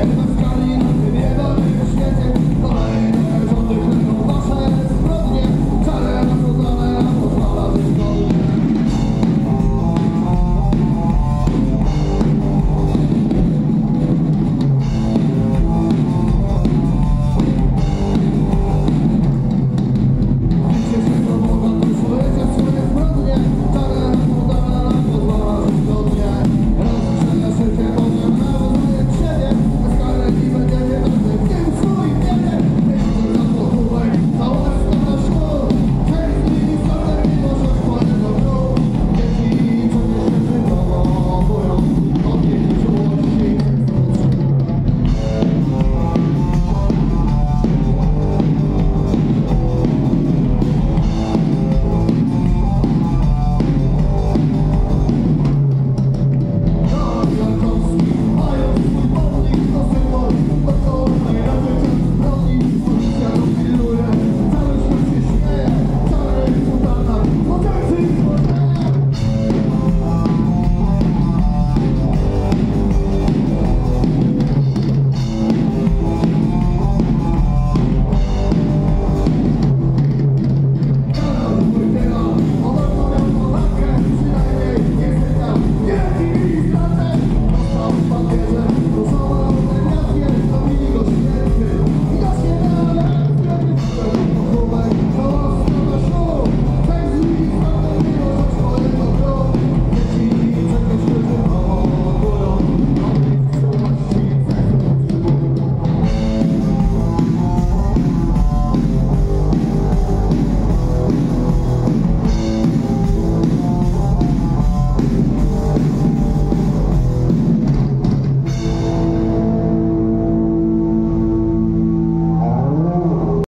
Yeah.